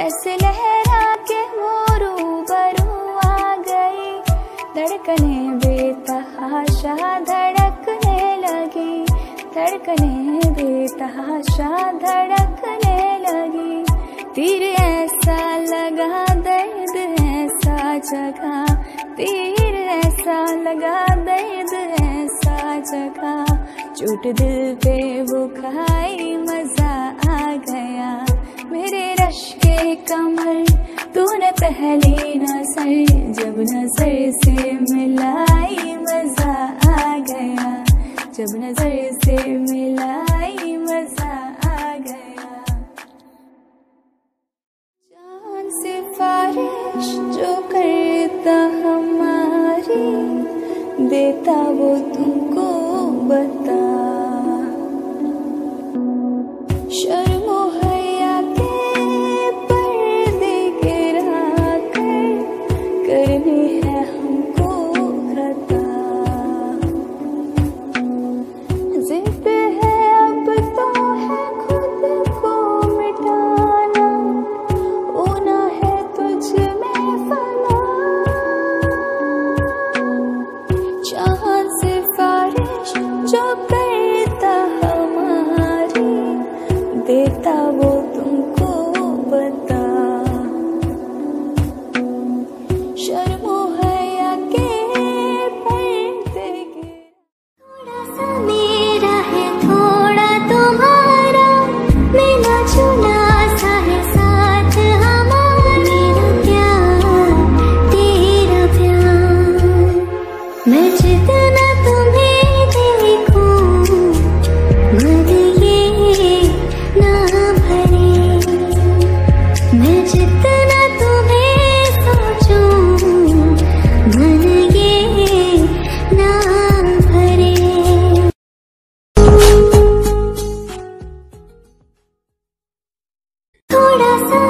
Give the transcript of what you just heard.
ऐसे लहरा के मोरू बरू आ गई। धड़कने बेतहाशा धड़कने लगी। धड़कने बेतहाशा धड़कने लगी। तीर ऐसा लगा, दर्द ऐसा जगा। तीर ऐसा लगा, दर्द ऐसा जगा। चोट दिल पे वो खाई, मज़ा आ गया पहली नज़र, जब नज़र से मिलाई मज़ा आ गया। जब नज़र से मिलाई मज़ा आ गया। जान से फारिश जो करता हमारी, देता वो तुमको बता। शर्मो थोड़ा सा